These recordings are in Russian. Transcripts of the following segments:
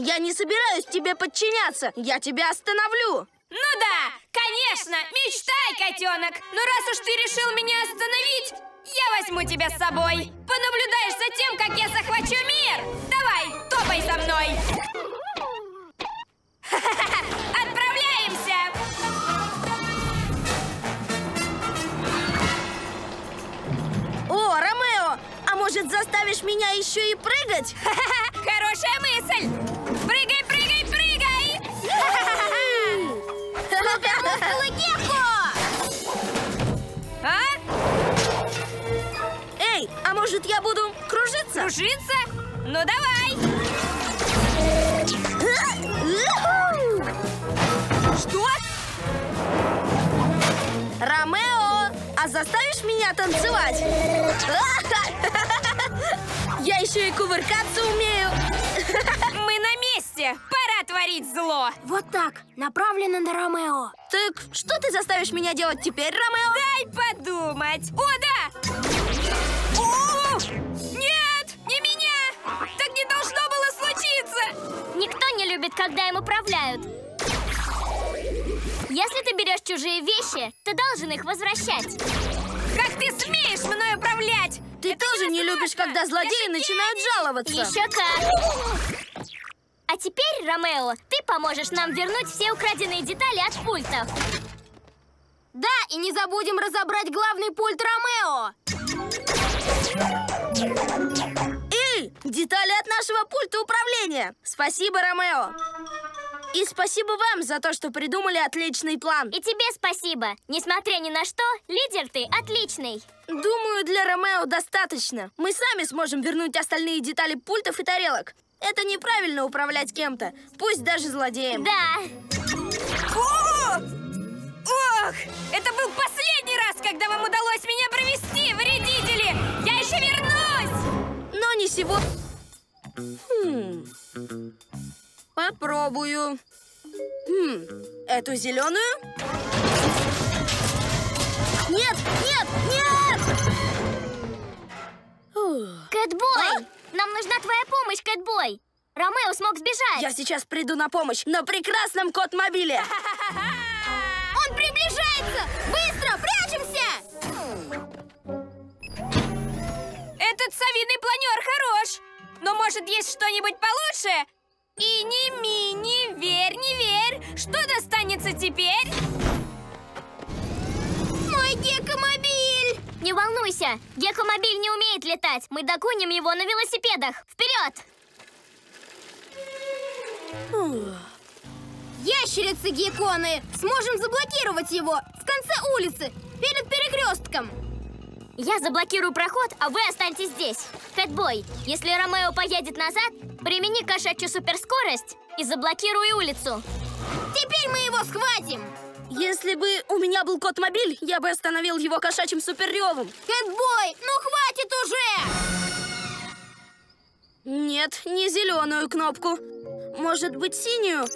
Я не собираюсь тебе подчиняться. Я тебя остановлю. Ну да, конечно, мечтай, котенок. Но раз уж ты решил меня остановить, я возьму тебя с собой. Понаблюдаешь за тем, как я захвачу мир. Давай, топай со мной. Отправляемся! О, Ромео, а может заставишь меня еще и прыгать? Хорошая мысль! Прыгай, прыгай, прыгай! А? Эй, а может я буду кружиться? Кружиться? Ну давай! Что? Ромео, а заставишь меня танцевать? Еще и кувыркаться умею. Мы на месте! Пора творить зло! Вот так, направлено на Ромео. Так что ты заставишь меня делать теперь, Ромео? Дай подумать! О, да! О! Нет! Не меня! Так не должно было случиться! Никто не любит, когда им управляют. Если ты берешь чужие вещи, ты должен их возвращать. Как ты смеешь мной управлять? Ты тоже не любишь, когда злодеи начинают жаловаться. Еще как! А теперь, Ромео, ты поможешь нам вернуть все украденные детали от пультов. Да, и не забудем разобрать главный пульт Ромео. Эй, детали от нашего пульта управления. Спасибо, Ромео. И спасибо вам за то, что придумали отличный план. И тебе спасибо. Несмотря ни на что, лидер ты отличный. Думаю, для Ромео достаточно. Мы сами сможем вернуть остальные детали пультов и тарелок. Это неправильно управлять кем-то, пусть даже злодеем. Да. О! Ох! Это был последний раз, когда вам удалось меня провести, вредители! Я еще вернусь! Но не сегодня. Хм. Попробую. Хм. Эту зеленую? Нет, нет, нет! Кэтбой! Нам нужна твоя помощь, Кэтбой! Ромео смог сбежать! Я сейчас приду на помощь на прекрасном кот-мобиле. Он приближается! Быстро, прячемся! Этот совиный планер хорош! Но может есть что-нибудь получше? И не ми, не верь, не верь! Что достанется теперь? Мой геккомобиль! Не волнуйся, Геккомобиль не умеет летать. Мы догоним его на велосипедах. Вперед! Ящерицы-гекконы! Сможем заблокировать его в конце улицы, перед перекрестком. Я заблокирую проход, а вы останьтесь здесь. Кэтбой, если Ромео поедет назад, примени кошачью суперскорость и заблокируй улицу. Теперь мы его схватим! Если бы у меня был кот-мобиль, я бы остановил его кошачьим суперревом. Кэтбой, ну хватит уже! Нет, не зеленую кнопку. Может быть, синюю?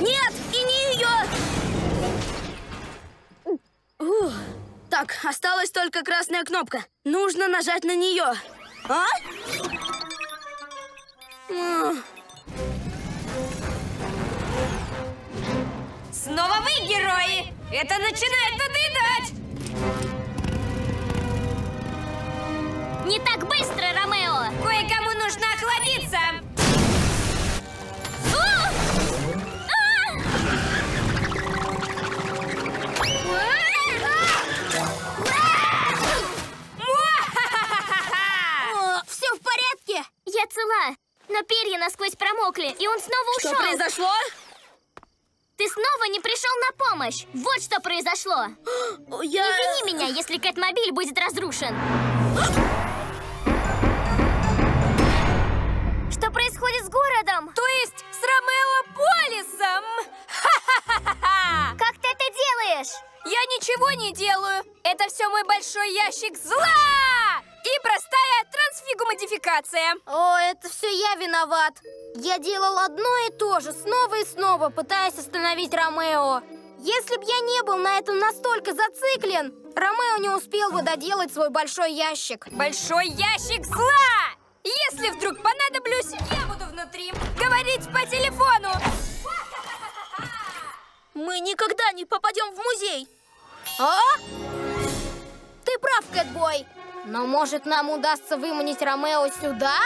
Нет, и не ее! Ух. Так, осталась только красная кнопка. Нужно нажать на нее. А? Ах. Снова вы, герои! Это начинает надоедать! Не так быстро, Ромео! Кое-кому нужно охладиться! Я цела, но перья насквозь промокли, и он снова Что ушел. произошло? Ты снова не пришел на помощь. Вот что произошло. Я... Извини меня, если Кэтмобиль будет разрушен. Что происходит с городом? То есть с Ромео Полисом! Ха-ха-ха-ха! Как ты это делаешь? Я ничего не делаю! Это все мой большой ящик зла! И простая трансфигумодификация! О, это все я виноват. Я делал одно и то же, снова и снова, пытаясь остановить Ромео. Если б я не был на этом настолько зациклен, Ромео не успел бы доделать свой большой ящик. Большой ящик зла! Если вдруг понадоблюсь, я буду внутри. Говорить по телефону. Мы никогда не попадем в музей. А? Ты прав, Кэтбой. Но может нам удастся выманить Ромео сюда?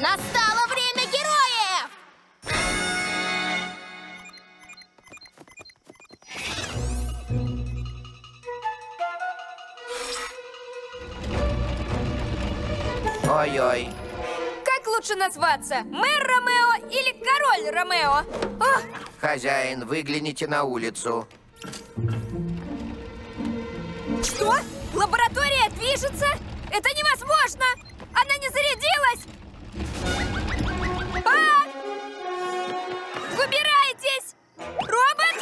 Настало время героев! Ой-ой. Как лучше назваться? Мэр Ромео или король Ромео? Ох, Хозяин, выгляните на улицу. что? Лаборатория движется? Это невозможно! Она не зарядилась! А! Убирайтесь! Робот!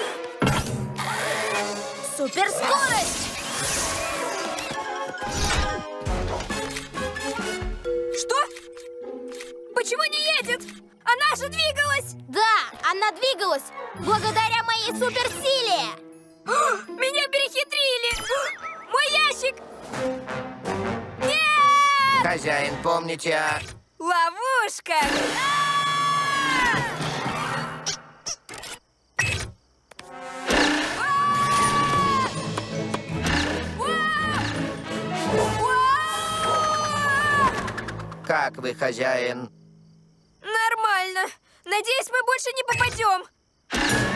Суперскорость! Что? Почему не едет? Она же двигалась! Да, она двигалась благодаря моей суперсиле! Меня перехитрили! Мой ящик! Нет! Хозяин, помните о... Ловушка! Как вы, хозяин? Нормально. Надеюсь, мы больше не попадем.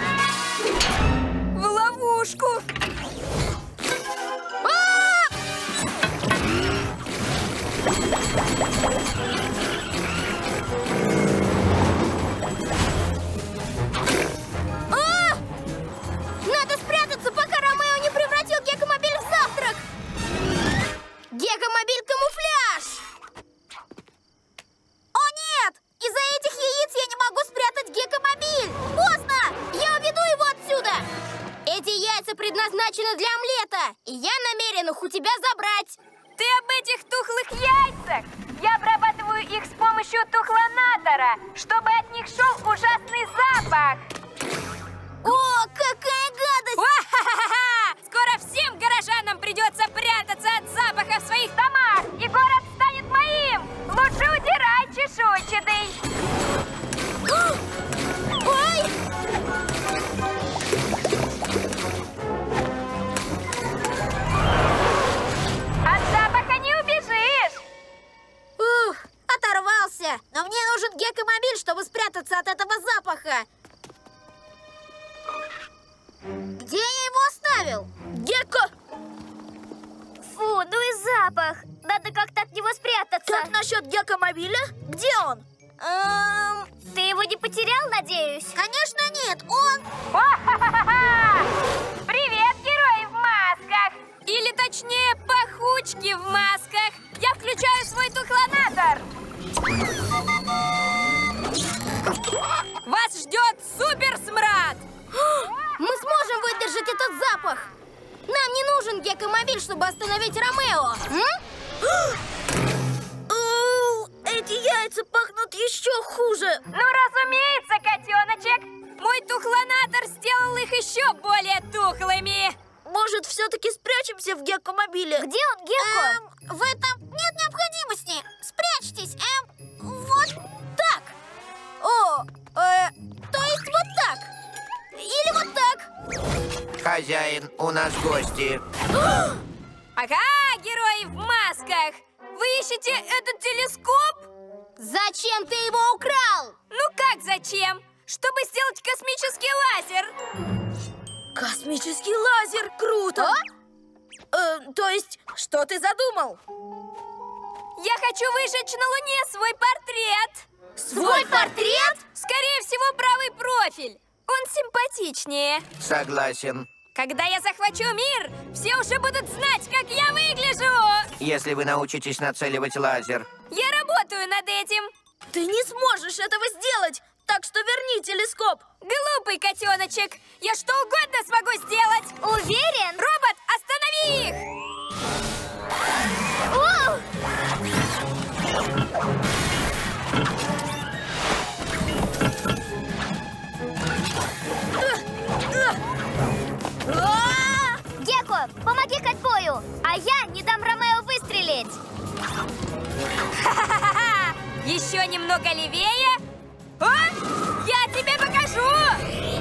Вас ждет супер смрад! Мы сможем выдержать этот запах. Нам не нужен геккомобиль, чтобы остановить Ромео. Эти яйца пахнут еще хуже. Ну, разумеется, котеночек! Мой тухлонатор сделал их еще более тухлыми! Может, все-таки спрячемся в геккомобиле? Где он, Гекко? Эм, в этом нет необходимости. Спрячьтесь. Эм, вот так. О, э, то есть вот так. Или вот так. Хозяин, у нас гости. Ага, герои в масках! Вы ищете этот телескоп? Зачем ты его украл? Ну как зачем? Чтобы сделать космический лазер! Космический лазер, круто! Э, то есть, что ты задумал? Я хочу выжечь на Луне свой портрет! Свой портрет? Скорее всего, правый профиль. Он симпатичнее. Согласен. Когда я захвачу мир, все уже будут знать, как я выгляжу! Если вы научитесь нацеливать лазер. Я работаю над этим. Ты не сможешь этого сделать, так что верни телескоп. Глупый котеночек, я что угодно смогу сделать. Уверен? Робот, останови их! А! Гекко, помоги Кэтбою, а я не дам Ромео выстрелить. Еще немного левее. О, я тебе покажу!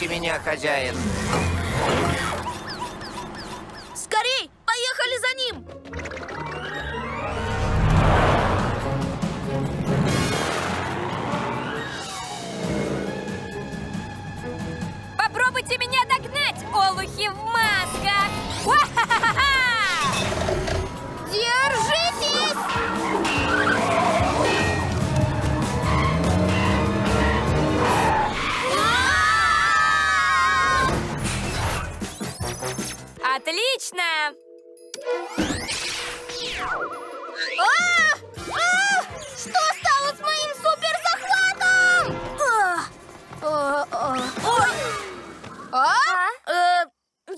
Подождите меня, хозяин. Отлично! А! А! Что стало с моим суперзахватом? А! А, а. Ой! А? Э,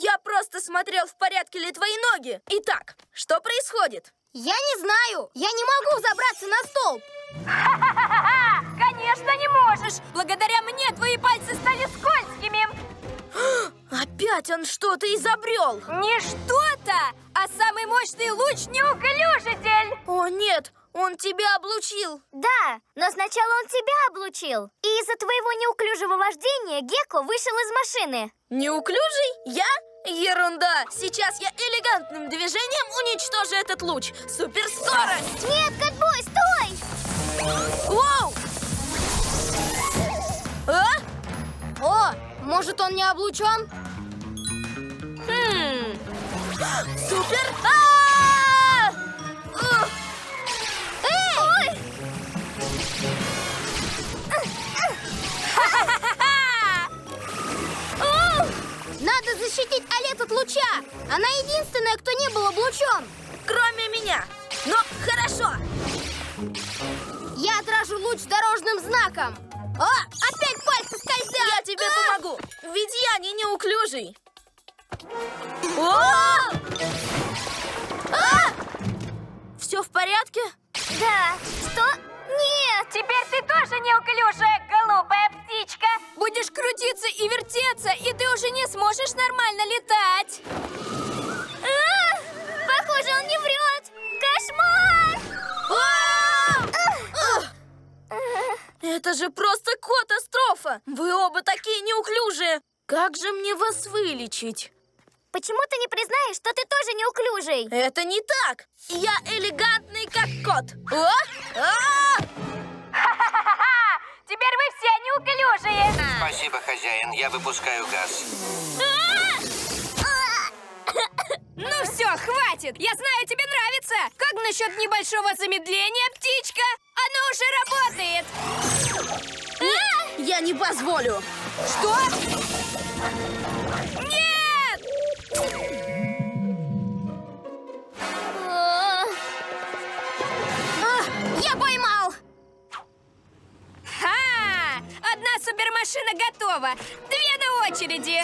я просто смотрел, в порядке ли твои ноги. Итак, что происходит? Я не знаю. Я не могу забраться на столб. Ха-ха-ха! Конечно, не можешь! Благодаря мне твои пальцы стали скользкими! Опять он что-то изобрел. Не что-то, а самый мощный луч неуклюжитель! О, нет, он тебя облучил. Да, но сначала он тебя облучил. И из-за твоего неуклюжего вождения Гекко вышел из машины. Неуклюжий? Я? Ерунда! Сейчас я элегантным движением уничтожу этот луч. Суперскорость! Нет, Кэтбой, стой! Воу! А? О, может он не облучен? Хм, Супер! А! Эй! Надо защитить Олет от луча. Она единственная, кто не был облучен. Кроме меня. Но хорошо. Я отражу луч дорожным знаком. О, опять пальцы скользят. Я тебе А! помогу. Ведь я не неуклюжий. О! А! Все в порядке? Да. Что? Нет. Теперь ты тоже неуклюжая, глупая птичка! Будешь крутиться и вертеться, и ты уже не сможешь нормально летать! А! Похоже, он не врет. Кошмар! Это же просто катастрофа! Вы оба такие неуклюжие! Как же мне вас вылечить? Почему ты не признаешь, что ты тоже неуклюжий? Это не так! Я элегантный, как кот! О! А! Ха-ха-ха! Теперь вы все неуклюжие! Спасибо, хозяин. Я выпускаю газ. Ну все, хватит! Я знаю, тебе нравится! Как насчет небольшого замедления, птичка? Оно уже работает! Я не позволю! Что? Нет! А, я поймал. Ха! Одна супермашина готова! Две на очереди!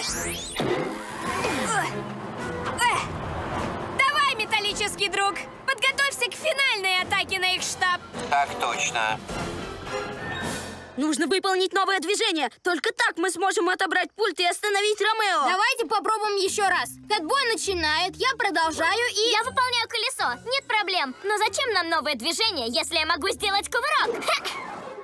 Металлический друг! Подготовься к финальной атаке на их штаб! Так точно. Нужно выполнить новое движение! Только так мы сможем отобрать пульт и остановить Ромео! Давайте попробуем еще раз. Кэтбой начинает, я продолжаю и... Я выполняю колесо. Нет проблем. Но зачем нам новое движение, если я могу сделать кувырок? Ха!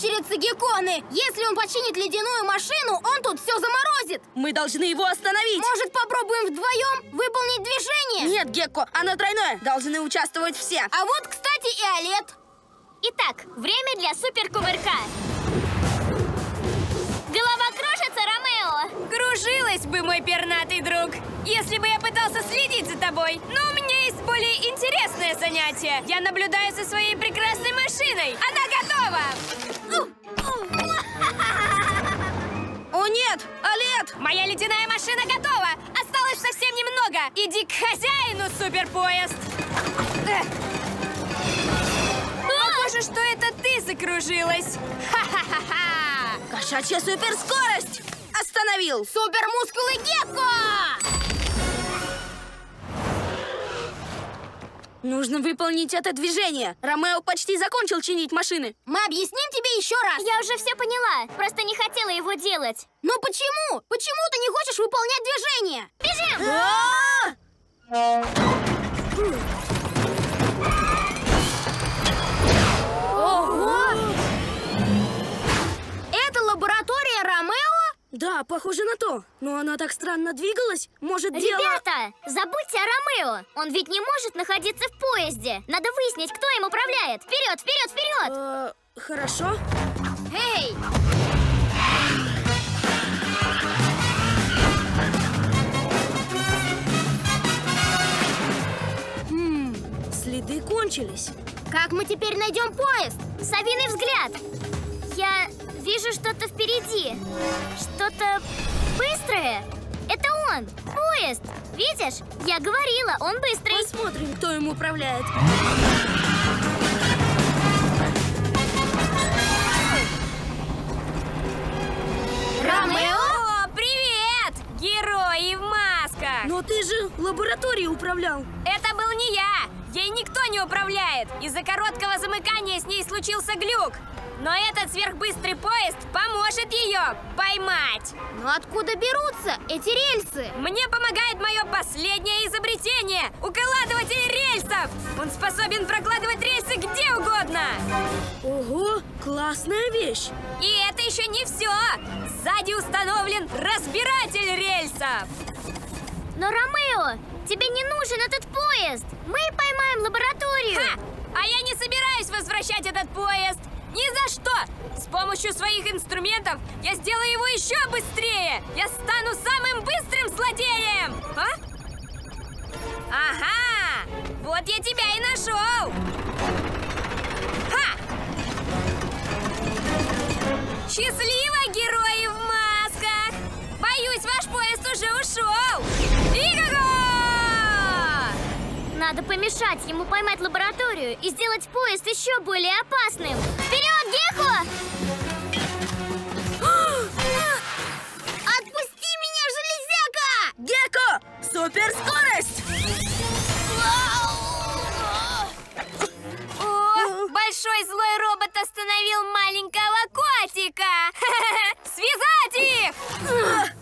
Ящерицы Гекконы! Если он починит ледяную машину, он тут все заморозит! Мы должны его остановить! Может, попробуем вдвоем выполнить движение? Нет, Гекко, оно тройное! Должны участвовать все! А вот, кстати, и Олет. Итак, время для суперкувырка. Ромео. Кружилась бы, мой пернатый друг, если бы я пытался следить за тобой. Но у меня есть более интересное занятие. Я наблюдаю за своей прекрасной машиной. Она готова! О нет! Олет! Моя ледяная машина готова! Осталось совсем немного! Иди к хозяину, суперпоезд! Похоже, что это ты закружилась. Ха-ха-ха-ха! Кошачья суперскорость! Остановил! Супермускулы Гекко! Нужно выполнить это движение. Ромео почти закончил чинить машины. Мы объясним тебе еще раз. Я уже все поняла, просто не хотела его делать. Но почему? Почему ты не хочешь выполнять движение? Бежим! Да, похоже на то. Но она так странно двигалась. Может, дело... Ребята, забудьте о Ромео. Он ведь не может находиться в поезде. Надо выяснить, кто им управляет. Вперед, вперед, вперед! Э, хорошо. Эй! Хм, следы кончились. Как мы теперь найдем поезд? Совиный взгляд. Я вижу что-то впереди. Что-то быстрое. Это он, поезд. Видишь? Я говорила, он быстрый. Посмотрим, кто им управляет. Ромео? О, привет! Герои в масках! Но ты же лабораторией управлял. Это был не я! Ей никто не управляет! Из-за короткого замыкания с ней случился глюк! Но этот сверхбыстрый поезд поможет ее поймать! Но откуда берутся эти рельсы? Мне помогает мое последнее изобретение – укладыватель рельсов! Он способен прокладывать рельсы где угодно! Ого, классная вещь. И это еще не все! Сзади установлен разбиратель рельсов! Но, Ромео, тебе не нужен этот поезд. Мы поймаем лабораторию. Ха! А я не собираюсь возвращать этот поезд! Ни за что! С помощью своих инструментов я сделаю его еще быстрее! Я стану самым быстрым злодеем! А? Ага! Вот я тебя и нашел! Ха! Счастливо, герои в масках! Боюсь, ваш поезд уже ушел! Иго-го! Надо помешать ему поймать лабораторию и сделать поезд еще более опасным. Вперед, Геко! Отпусти меня, железяка! Гекко, суперскорость! О, большой злой робот остановил маленького котика! Связать их!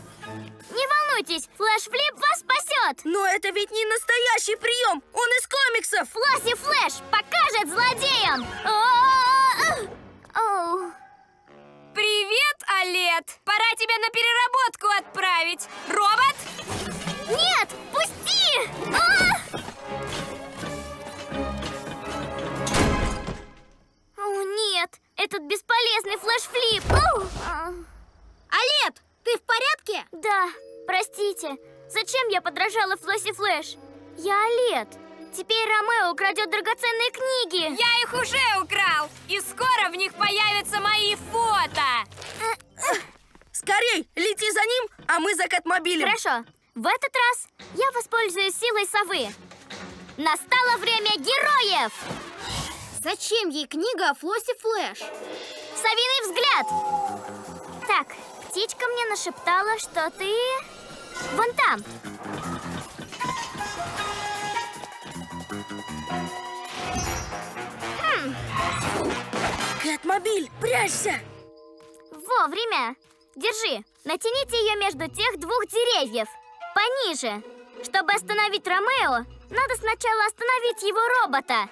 Не волнуйтесь, flash flip вас спасет! Но это ведь не настоящий прием. Он из комиксов. Флосси Флэш покажет злодеям! Привет, Олет! Пора тебя на переработку отправить! Робот? Нет, пусти! А! О, нет, этот бесполезный flash flip! Олет, ты в порядке? Да, простите, зачем я подражала Флосси Флэш? Я Олет. Теперь Ромео украдет драгоценные книги. Я их уже украл! И скоро в них появятся мои фото! Скорей, лети за ним, а мы за катмобилем. Хорошо, в этот раз я воспользуюсь силой совы. Настало время героев! Зачем ей книга о Флоссе Флэш? Совиный взгляд! Так, птичка мне нашептала, что ты... Вон там. Катмобиль, прячься! Вовремя. Держи, натяните ее между тех двух деревьев. Пониже. Чтобы остановить Ромео, надо сначала остановить его робота.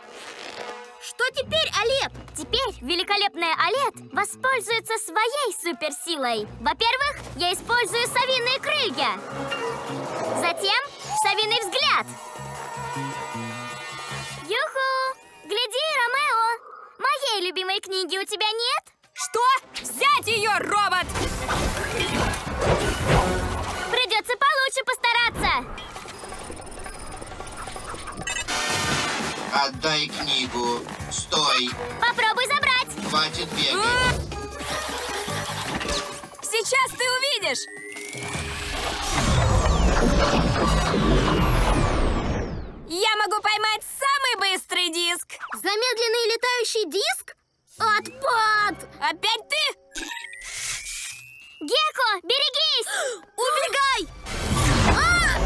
Что теперь, Олет? Теперь великолепная Олет воспользуется своей суперсилой. Во-первых, я использую совиные крылья. Затем совиный взгляд. Юху! Гляди, Ромео! Моей любимой книги у тебя нет? Что? Взять ее, робот! Придется получше постараться. Отдай книгу. Стой. Попробуй забрать. Хватит бегать. Сейчас ты увидишь! Я могу поймать самый быстрый диск. Замедленный летающий диск? Отпад! Опять ты? Геко, берегись! Убегай! А!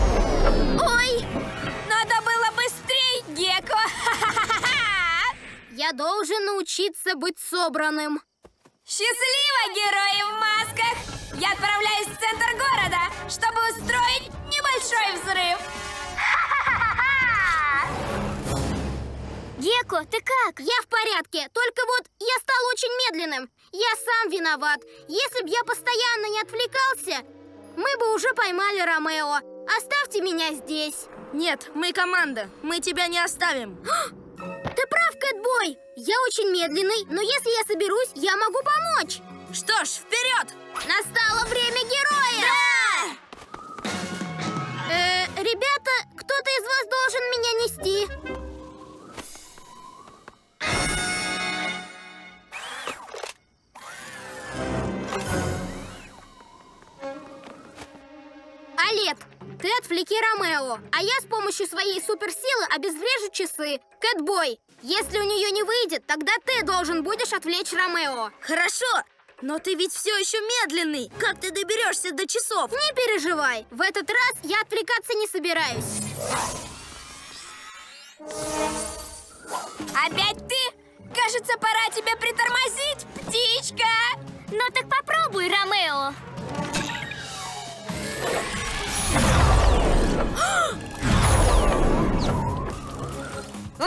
Ой, я должен научиться быть собранным. Счастливо, герои в масках! Я отправляюсь в центр города, чтобы устроить небольшой взрыв. Геко, ты как? Я в порядке, только вот я стал очень медленным. Я сам виноват. Если бы я постоянно не отвлекался, мы бы уже поймали Ромео. Оставьте меня здесь. Нет, мы команда. Мы тебя не оставим. Ты прав, Кэтбой. Я очень медленный, но если я соберусь, я могу помочь. Что ж, вперед! Настало время героя! Э, ребята, кто-то из вас должен меня нести. Олег, ты отвлеки Ромео, а я с помощью своей суперсилы обезврежу часы. Кэтбой, если у нее не выйдет, тогда ты должен будешь отвлечь Ромео. Хорошо, но ты ведь все еще медленный. Как ты доберешься до часов? Не переживай, в этот раз я отвлекаться не собираюсь. Опять ты? Кажется, пора тебе притормозить, птичка. Ну так попробуй, Ромео. Да!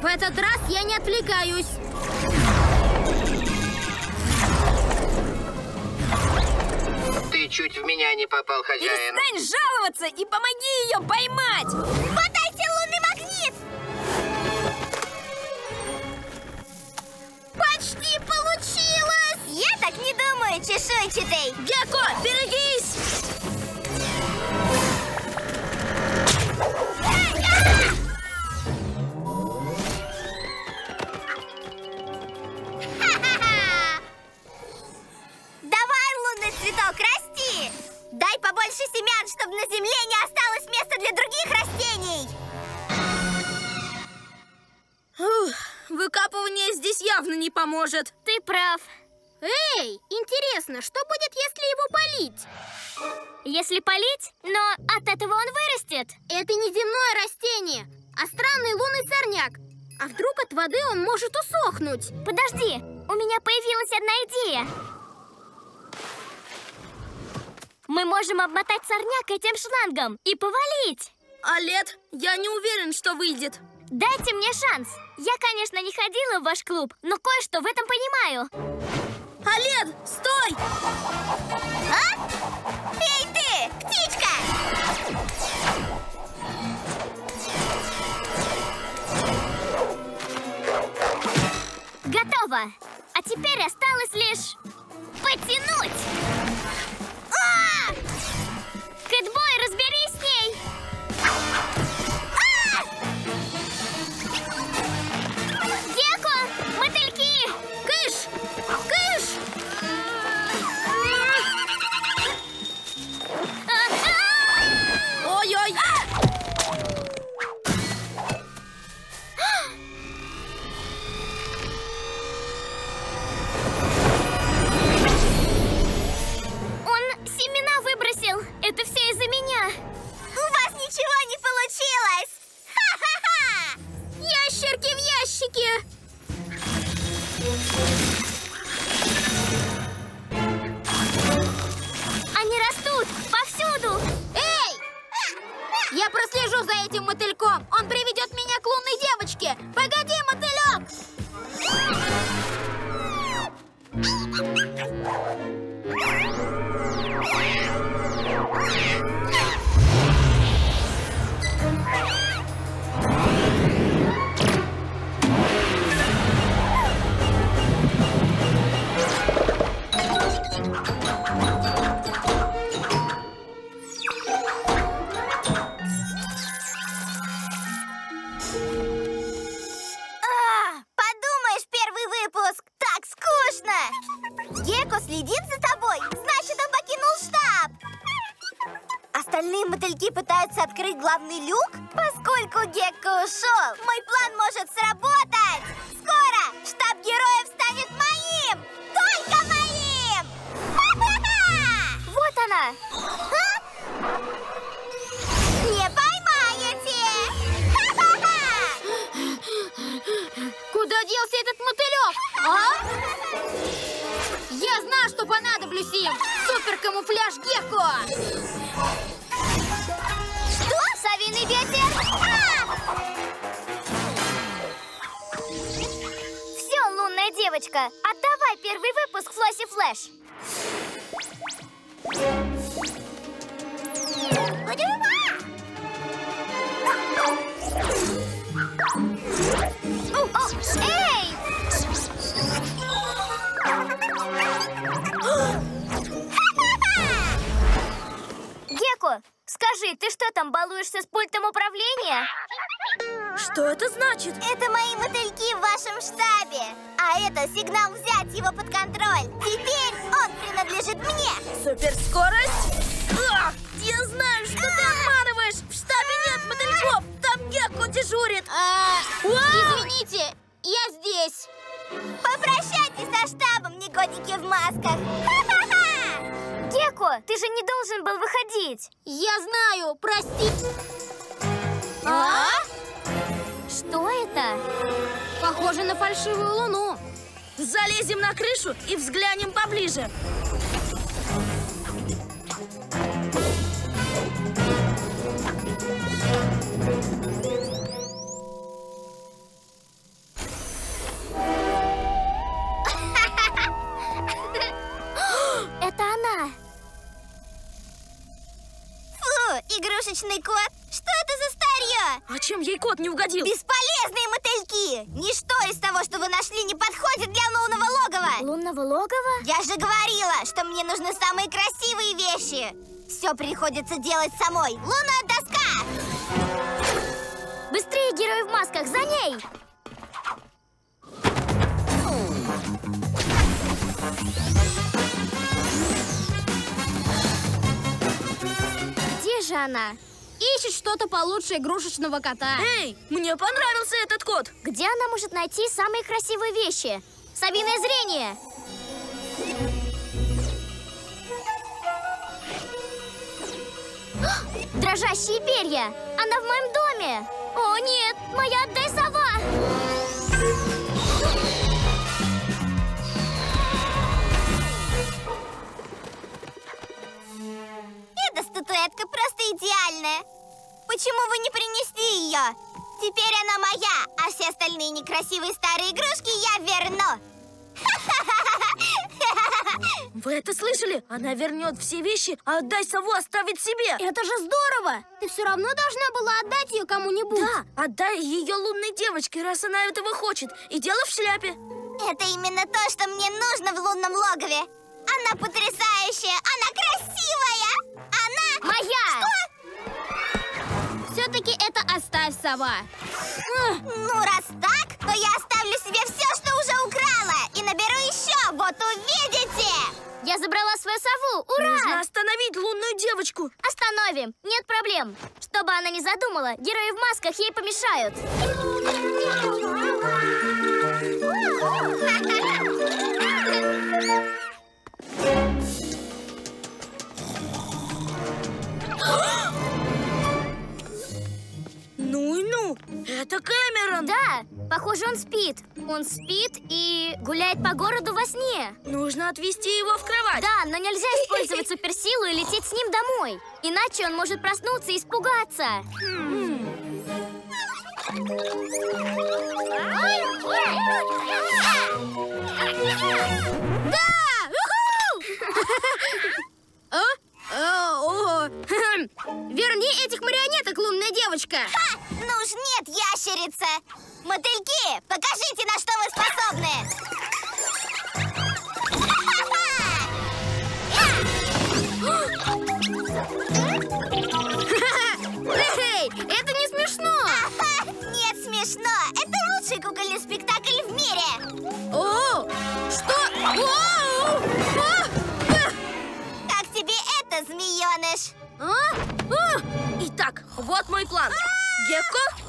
В этот раз я не отвлекаюсь. Ты чуть в меня не попал, хозяин. Перестань жаловаться и помоги ее поймать. Чешуйчатый! Геко, берегись! Давай, лунный цветок, расти! Дай побольше семян, чтобы на земле не осталось места для других растений! Ух, выкапывание здесь явно не поможет. Ты прав. Эй, интересно, что будет, если его полить? Если полить, но от этого он вырастет. Это не земное растение, а странный лунный сорняк. А вдруг от воды он может усохнуть? Подожди, у меня появилась одна идея. Мы можем обмотать сорняк этим шлангом и повалить. А лет, я не уверен, что выйдет. Дайте мне шанс. Я, конечно, не ходила в ваш клуб, но кое-что в этом понимаю. Олед, стой! кто следит за тобой, значит, он покинул штаб! Остальные мотыльки пытаются открыть главный люк? Поскольку Гекко ушел, мой план может сработать! Скоро штаб героев станет моим! Только моим! Вот она! Понадоблюсь им! Супер-камуфляж Гекко! Что? Совиный ветер? А! Все, лунная девочка, отдавай первый выпуск Флосси Флэш. Скажи, ты что там, балуешься с пультом управления? Что это значит? Это мои мотыльки в вашем штабе. А это сигнал взять его под контроль. Теперь он принадлежит мне. Суперскорость? А, я знаю, что ты обманываешь! В штабе нет мотыльков! Там Гекко дежурит! А, извините, я здесь. Попрощайтесь со штабом, негодники в масках. Ха-ха-ха! Геко, ты же не должен был выходить. Я знаю, прости. А? Что это? Похоже на фальшивую луну. Залезем на крышу и взглянем поближе. Игрушечный кот. Что это за старье? А чем ей кот не угодил? Бесполезные мотыльки! Ничто из того, что вы нашли, не подходит для лунного логова! Лунного логова? Я же говорила, что мне нужны самые красивые вещи! Все приходится делать самой. Лунная доска! Быстрее, герой в масках, за ней! Где же она? Ищет что-то получше игрушечного кота. Эй, мне понравился этот кот! Где она может найти самые красивые вещи? Сабиное зрение! Дрожащие перья! Она в моем доме! О, нет! Моя отдай сова! Эта статуэтка просто идеальная. Почему вы не принесли ее? Теперь она моя, а все остальные некрасивые старые игрушки я верну. Вы это слышали? Она вернет все вещи, а отдай сову оставит себе! Это же здорово! Ты все равно должна была отдать ее кому-нибудь. Да, отдай ее лунной девочке, раз она этого хочет. И дело в шляпе. Это именно то, что мне нужно в лунном логове. Она потрясающая, она красивая, оставь, сова. Ну, раз так, то я оставлю себе все, что уже украла, и наберу еще, вот увидите! Я забрала свою сову! Ура! Нужно остановить лунную девочку. Остановим! Нет проблем! Что бы она ни задумала, герои в масках ей помешают. Ну и ну, это Кэмерон. Да, похоже, он спит. Он спит и гуляет по городу во сне. Нужно отвезти его в кровать. Да, но нельзя использовать суперсилу и лететь с ним домой. Иначе он может проснуться и испугаться. А? А, о, хм. Верни этих марионеток, лунная девочка. Ха! Ну уж нет, ящерица! Мотыльки, покажите, на что вы способны! А! А? А! Итак, вот мой план. Гекко?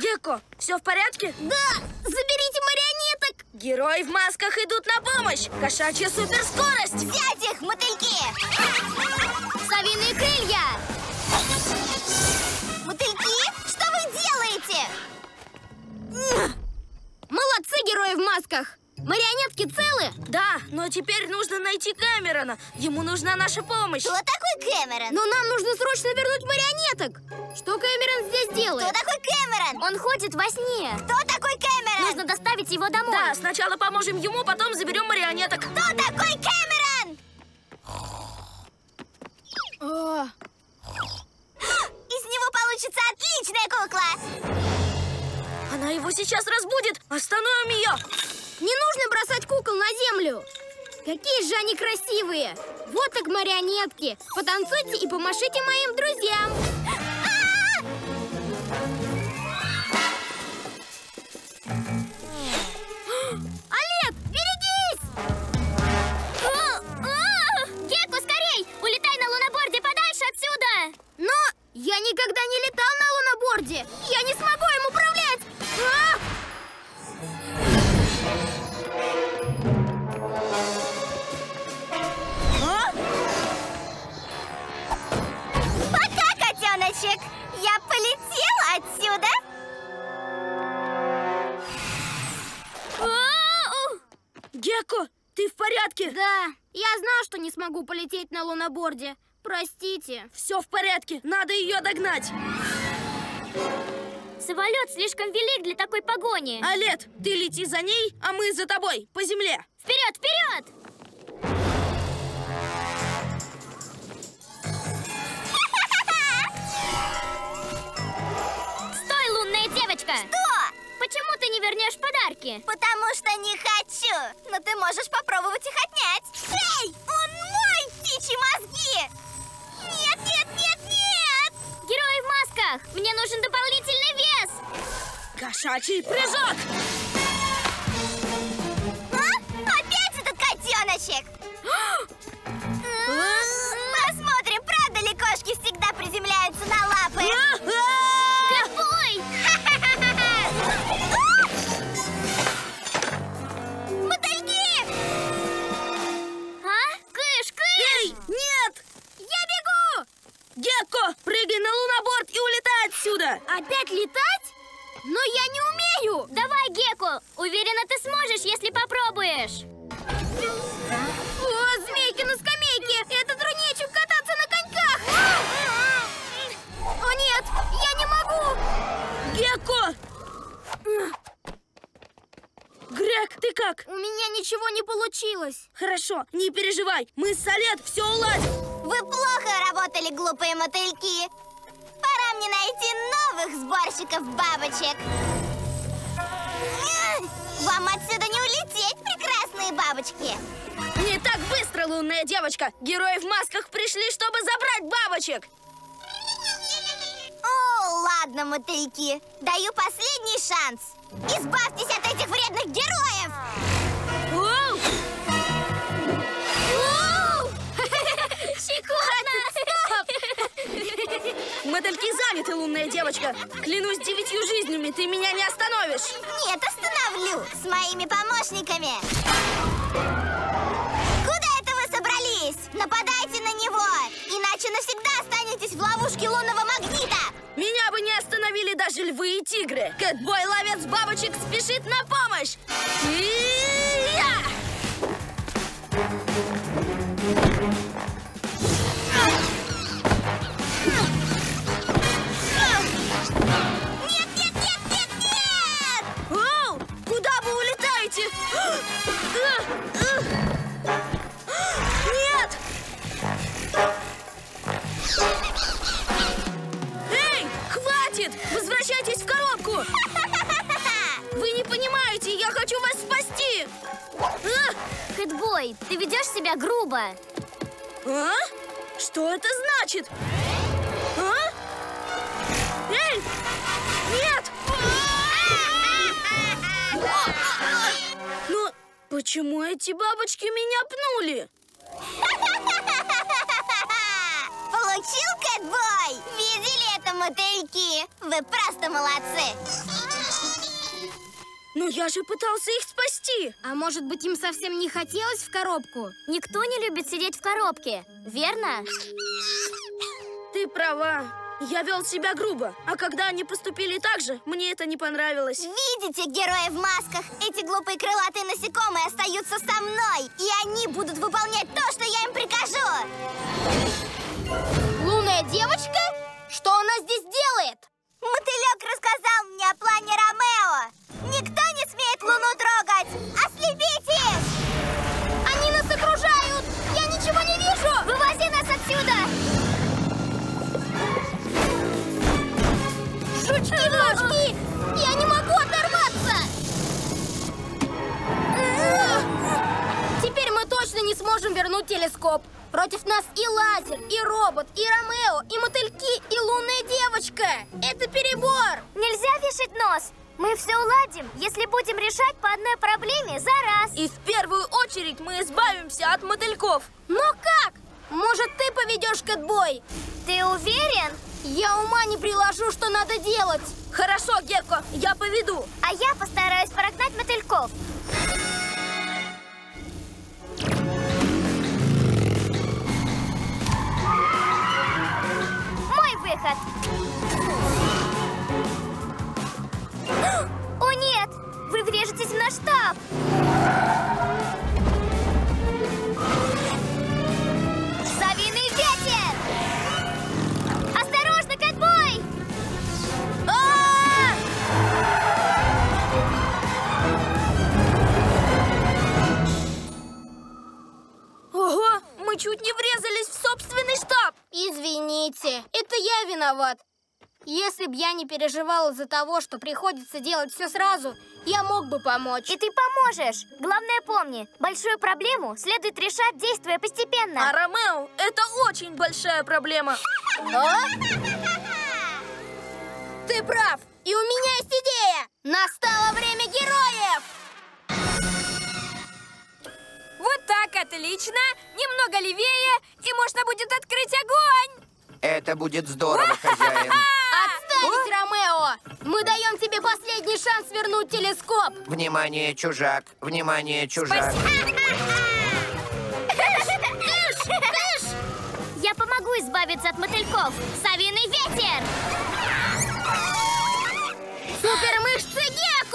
Гекко, все в порядке? Да, заберите марионеток! Герои в масках идут на помощь! Кошачья суперскорость! Взять их, мотыльки! Совиные крылья! Мотыльки, что вы делаете? Молодцы, герои в масках! Марионетки целы? Да, но теперь нужно найти Камерона. Ему нужна наша помощь. Кто такой Кэмерон? Но нам нужно срочно вернуть марионеток. Что Кэмерон здесь делает? Кто такой Кэмерон? Он ходит во сне. Кто такой Кэмерон? Нужно доставить его домой. Да, сначала поможем ему, потом заберем марионеток. Кто такой Кэмерон? Из него получится отличная кукла. Она его сейчас разбудит. Остановим ее. Не нужно бросать кукол на землю. Какие же они красивые. Вот так марионетки. Потанцуйте и помашите моим друзьям. Олег, берегись! Геку, скорей! Улетай на луноборде подальше отсюда! Но я никогда не летал на луноборде. Я не смогу им порядке? Да, я знал, что не смогу полететь на луноборде. Простите. Все в порядке. Надо ее догнать. Самолет слишком велик для такой погони. Алет, ты лети за ней, а мы за тобой, по земле. Вперед, вперед! Стой, лунная девочка! Что? Почему ты не вернешь подарки? Потому что не хочу. Но ты можешь попробовать их отнять. Эй, он мой, птичьи мозги! Нет, нет, нет, нет! Герои в масках! Мне нужен дополнительный вес! Кошачий прыжок! А? Опять этот котеночек! Посмотрим, правда ли кошки всегда приземляются на лапы? Гекко, прыгай на луноборд и улетай отсюда! Опять летать? Но я не умею! Давай, Геку! Уверена, ты сможешь, если попробуешь! О, змейки на скамейке! Это труднее, чем кататься на коньках! О нет, я не могу! Гекко! Грег, ты как? У меня ничего не получилось. Хорошо, не переживай, мы с Олет все уладим. Вы плохо работали, глупые мотыльки. Пора мне найти новых сборщиков бабочек. Вам отсюда не улететь, прекрасные бабочки. Не так быстро, лунная девочка. Герои в масках пришли, чтобы забрать бабочек. О, ладно, мотыльки. Даю последний шанс. Избавьтесь от этих вредных героев! Мотыльки заняты, лунная девочка. Клянусь девятью жизнями, ты меня не остановишь. Нет, остановлю с моими помощниками. Куда это вы собрались? Нападайте на него, иначе навсегда останетесь в ловушке лунного магнита. Меня бы не остановили даже львы и тигры. Кэтбой ловец бабочек спешит на помощь. И-я! Нет, Возвращайтесь в коробку! Вы не понимаете, я хочу вас спасти! Кэтбой, ты ведешь себя грубо. А? Что это значит? А? Эй! Нет! Но почему эти бабочки меня пнули? Вы просто молодцы! Но я же пытался их спасти. А может быть, им совсем не хотелось в коробку? Никто не любит сидеть в коробке, верно? Ты права. Я вел себя грубо, а когда они поступили так же, мне это не понравилось. Видите, герои в масках? Эти глупые крылатые насекомые остаются со мной, и они будут выполнять то, что я им прикажу. Лунная девочка? Что она здесь делает? Мотылек рассказал мне о плане Ромео. Никто не смеет Луну трогать. Ослепите их! Они нас окружают! Я ничего не вижу! Вывози нас отсюда! Жучки-ножки! Я не могу оторваться! Теперь мы точно не сможем вернуть телескоп. Против нас и лазер, и робот, и Ромео, и мотыльки, и лунная девочка. Это перебор. Нельзя вешать нос. Мы все уладим, если будем решать по одной проблеме за раз. И в первую очередь мы избавимся от мотыльков. Но как? Может, ты поведешь кэтбой? Ты уверен? Я ума не приложу, что надо делать. Хорошо, Гекко, я поведу. А я постараюсь прогнать мотыльков. Переживал из-за того, что приходится делать все сразу, я мог бы помочь. И ты поможешь. Главное помни, большую проблему следует решать, действуя постепенно. А Ромео – это очень большая проблема. А? Ты прав, и у меня есть идея. Настало время героев. Вот так, отлично! Немного левее, и можно будет открыть огонь! Это будет здорово, хозяин. Отставить, Ромео! Мы даем тебе последний шанс вернуть телескоп. Внимание, чужак! Внимание, чужак! Я помогу избавиться от мотыльков. Совиный ветер! Супермышцы Геко!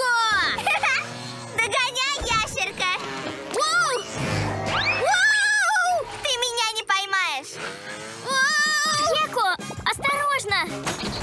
Осторожно!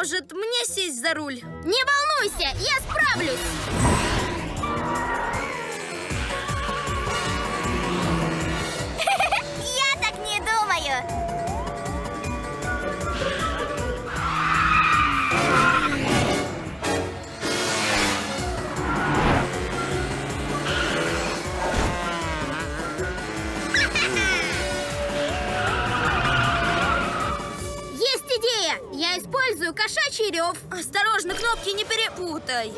Может, мне сесть за руль? Не волнуйся, я справлюсь! Использую кошачий рев. Осторожно, кнопки не перепутай.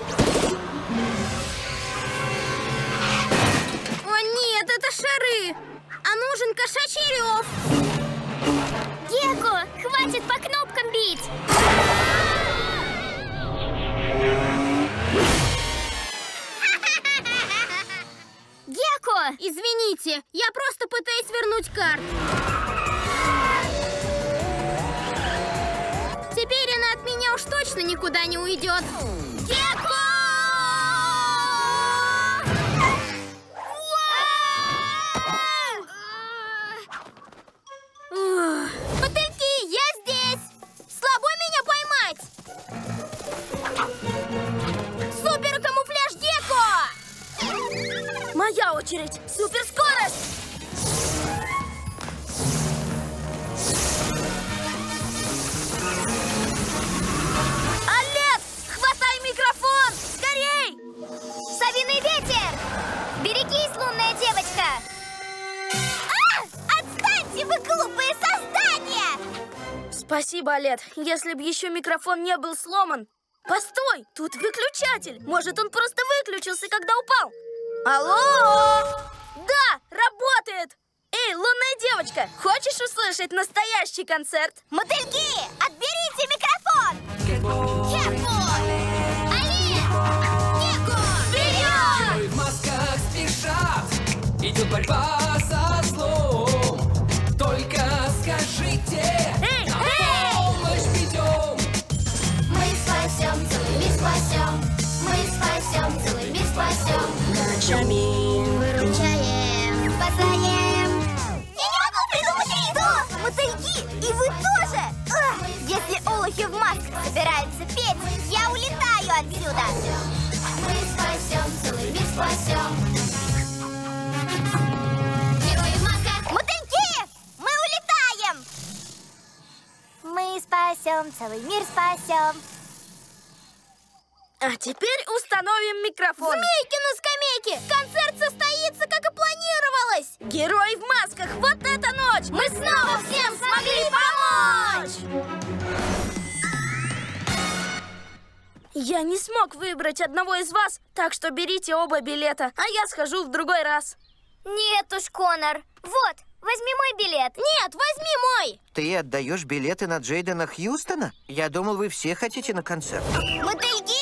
О нет, это шары! А нужен кошачий рев! Геко, хватит по кнопкам бить! Геко! Извините, я просто пытаюсь вернуть карт. Уж точно никуда не уйдет. Гекко! Олет. Если бы еще микрофон не был сломан. Постой, тут выключатель. Может, он просто выключился, когда упал? Алло! Да, работает! Эй, лунная девочка, хочешь услышать настоящий концерт? Мотыльки, отберите микрофон! Кепой! Олег! Геко! Вперед! В масках спешат, идет борьба отсюда. Мы спасем, целый мир спасем. Герои в масках! Мотыльки! Мы улетаем! Мы спасем, целый мир спасем. А теперь установим микрофон. Змейки на скамейке! Концерт состоится, как и планировалось! Герой в масках, вот эта ночь! Мы снова всем смогли помочь! Я не смог выбрать одного из вас, так что берите оба билета, а я схожу в другой раз. Нет уж, Конор. Вот, возьми мой билет. Нет, возьми мой! Ты отдаешь билеты на Джейдена Хьюстона? Я думал, вы все хотите на концерт. Мотыльки,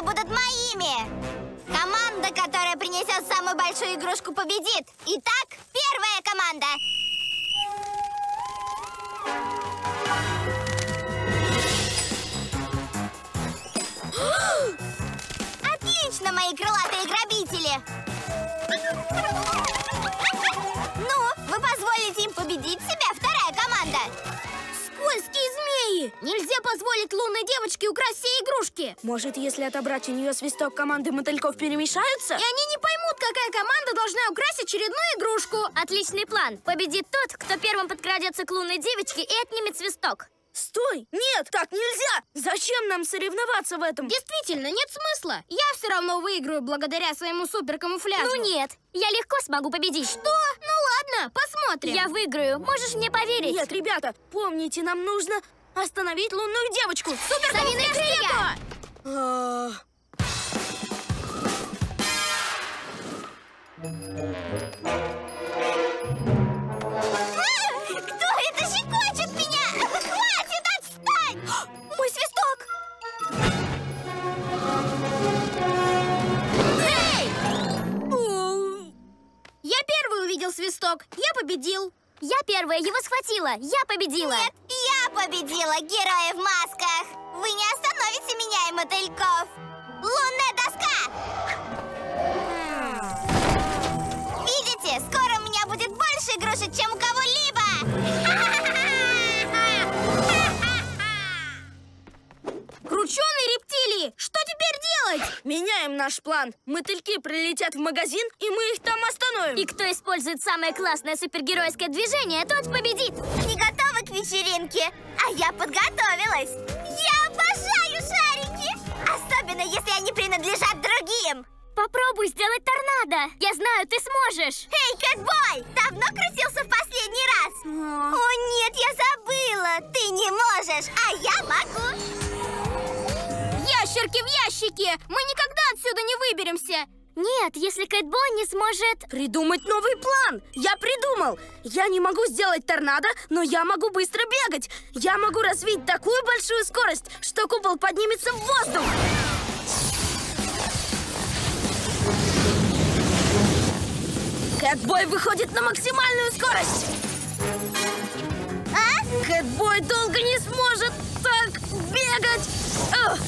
магазина будут моими! Команда, которая принесет самую большую игрушку, победит! Итак, первая команда! Отлично, мои крылатые грабители! Ну, вы позволите им победить себя, вторая команда? Скользкие змеи! Нельзя позволить лунной девочке украсть все игрушки! Может, если отобрать у нее свисток, команды мотыльков перемешаются? И они не поймут, какая команда должна украсть очередную игрушку! Отличный план. Победит тот, кто первым подкрадется к лунной девочке и отнимет свисток. Стой! Нет, так нельзя! Зачем нам соревноваться в этом? Действительно, нет смысла. Я все равно выиграю благодаря своему суперкамуфляжу. Ну нет, я легко смогу победить. Что? Ладно, посмотрим. Я выиграю, можешь мне поверить? Нет, ребята, помните, нам нужно остановить лунную девочку. Супер! Совиные крылья! А, А! Увидел свисток. Я победил. Я первая его схватила. Я победила. Нет, я победила, герои в масках. Вы не остановите меня и мотыльков. Лунная доска! Видите, скоро у меня будет больше игрушек, чем у кого-либо. Рептилии, что теперь делать? Меняем наш план. Мотыльки прилетят в магазин, и мы их там остановим. И кто использует самое классное супергеройское движение, тот победит. Не готовы к вечеринке, а я подготовилась. Я обожаю шарики, особенно если они принадлежат другим. Попробуй сделать торнадо. Я знаю, ты сможешь. Эй, Кэтбой, давно крутился в последний раз? О, нет, я забыла. Ты не можешь, а я могу. Ящерки в ящике! Мы никогда отсюда не выберемся. Нет, если Кэтбой не сможет... Придумать новый план! Я придумал! Я не могу сделать торнадо, но я могу быстро бегать! Я могу развить такую большую скорость, что купол поднимется в воздух! Кэтбой выходит на максимальную скорость! А? Кэтбой долго не сможет так бегать! Ugh!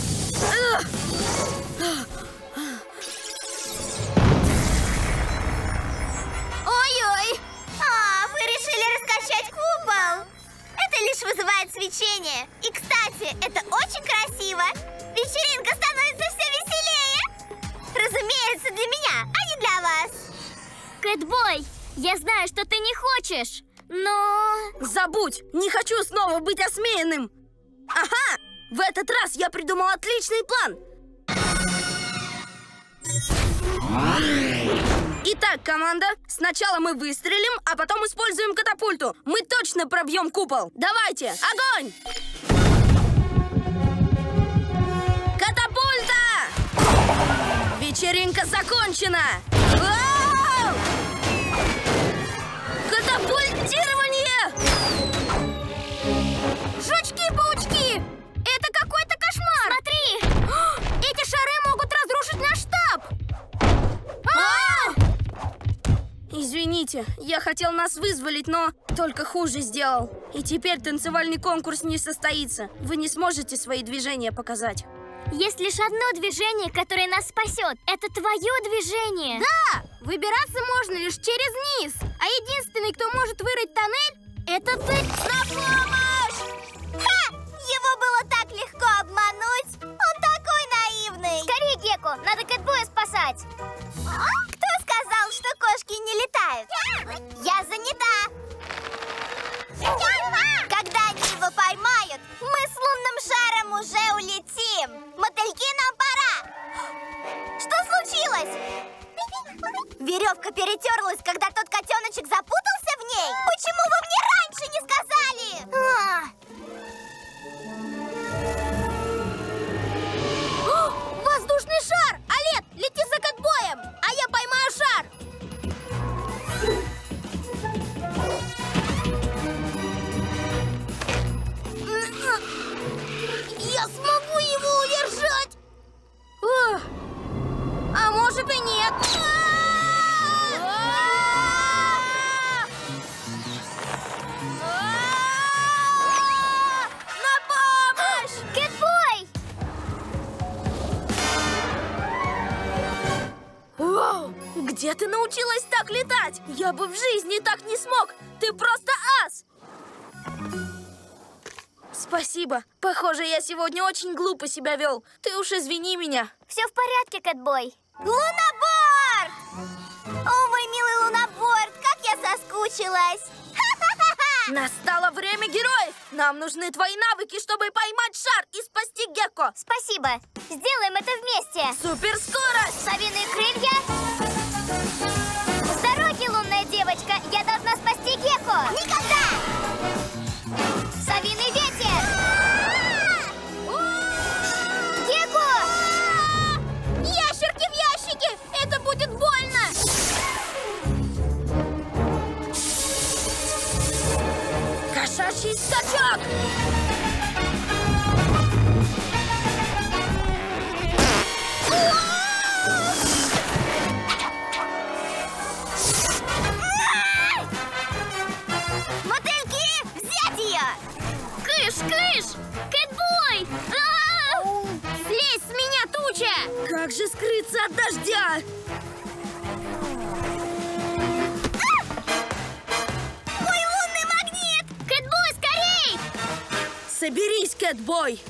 Ой-ой! А, вы решили раскачать купол? Это лишь вызывает свечение. И, кстати, это очень красиво. Вечеринка становится все веселее. Разумеется, для меня, а не для вас. Кэтбой, я знаю, что ты не хочешь, но... Забудь! Не хочу снова быть осмеянным! Ага! В этот раз я придумал отличный план! Итак, команда, сначала мы выстрелим, а потом используем катапульту. Мы точно пробьем купол. Давайте, огонь! Катапульта! Вечеринка закончена! Катапультирование! Извините, я хотел нас вызволить, но только хуже сделал. И теперь танцевальный конкурс не состоится. Вы не сможете свои движения показать. Есть лишь одно движение, которое нас спасет. Это твое движение. Да! Выбираться можно лишь через низ. А единственный, кто может вырыть тоннель, это ты. На помощь! Ха! Его было так легко обмануть. Он такой наивный. Скорее, Геку, надо Кэтбоя спасать. Кто сказал, что кошки не летают? Я занята. Когда они его поймают, мы с лунным шаром уже улетим. Мотыльки, нам пора. Что случилось? Веревка перетерлась, когда тот котеночек запутался в ней? Почему вы мне раньше не сказали? А. Воздушный шар! Олет, лети за поймаю шар! Я смогу его удержать! А может и нет! Где ты научилась так летать? Я бы в жизни так не смог! Ты просто ас! Спасибо. Похоже, я сегодня очень глупо себя вел. Ты уж извини меня. Все в порядке, Кэтбой. Луноборд! О, мой милый луноборд, как я соскучилась! Настало время героев! Нам нужны твои навыки, чтобы поймать шар и спасти Гекко! Спасибо. Сделаем это вместе. Суперскорость! Совиные крылья. С дороги, лунная девочка. Я должна спасти Геко. Никогда! Совиный ветер. Геко! Ящерки в ящике! Это будет больно! Кошачий скачок! Скрыться от дождя? Мой лунный магнит! Кэтбой, скорей! Соберись, Кэтбой!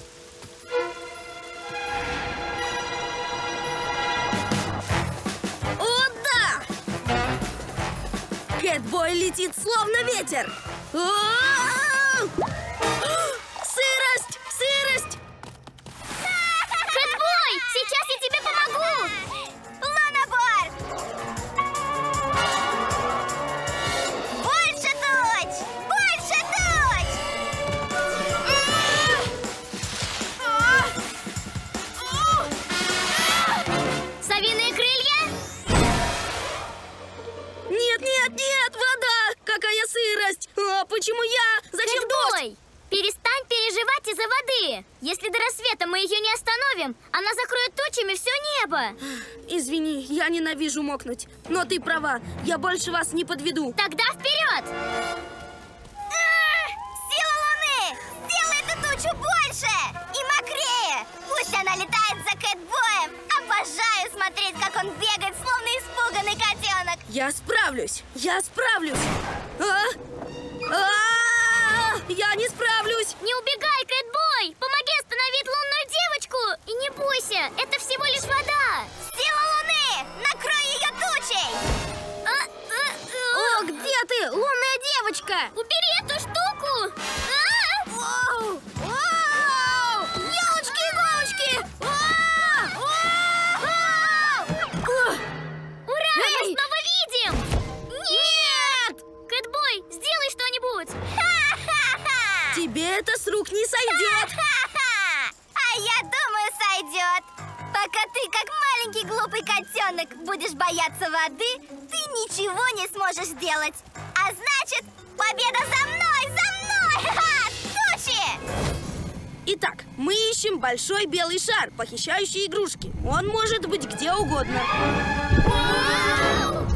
О, да! Кэтбой летит словно ветер! О! Сырость! А почему я? Зачем дождь? Кэтбой, перестань переживать из-за воды. Если до рассвета мы ее не остановим, она закроет тучами все небо. Извини, я ненавижу мокнуть. Но ты права, я больше вас не подведу. Тогда вперед! Сила Луны! Сделай эту тучу больше! И мокрее! Пусть она летает за Кэтбоем! Обожаю смотреть, как он бегает, словно испуганный котенок! Я справлюсь! Я справлюсь! А? Я не справлюсь! Не убегай, Кэтбой! Помоги остановить лунную девочку! И не бойся, это всего лишь вода! Сила луны! Накрой ее тучей! О, где ты, лунная девочка? Убери эту штуку! О! Тебе это с рук не сойдет. А я думаю, сойдет. Пока ты, как маленький глупый котенок, будешь бояться воды, ты ничего не сможешь сделать. А значит, победа за мной, за мной! Ха! Тучи! Итак, мы ищем большой белый шар, похищающий игрушки. Он может быть где угодно. Вау!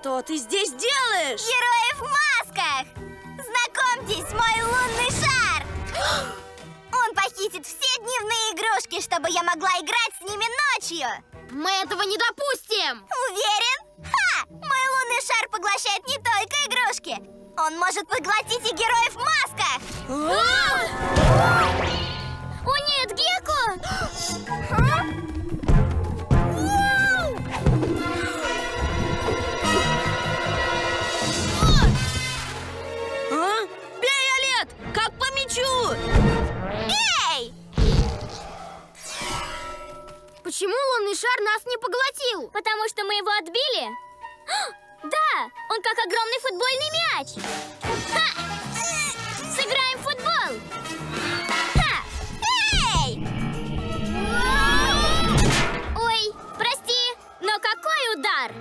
Что ты здесь делаешь? Герои в масках! Знакомьтесь, мой лунный шар! Он похитит все дневные игрушки, чтобы я могла играть с ними ночью! Мы этого не допустим! Уверен? Ха! Мой лунный шар поглощает не только игрушки! Он может поглотить и героев в масках! О нет, Геку! Почему лунный шар нас не поглотил? Потому что мы его отбили? Да! Он как огромный футбольный мяч! Ха! Сыграем в футбол! Эй! Ой, прости, но какой удар!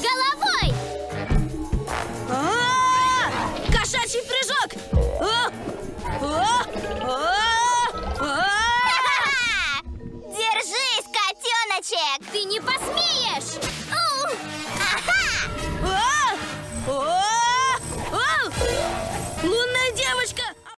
Голова! Мальчик, ты не посмеешь!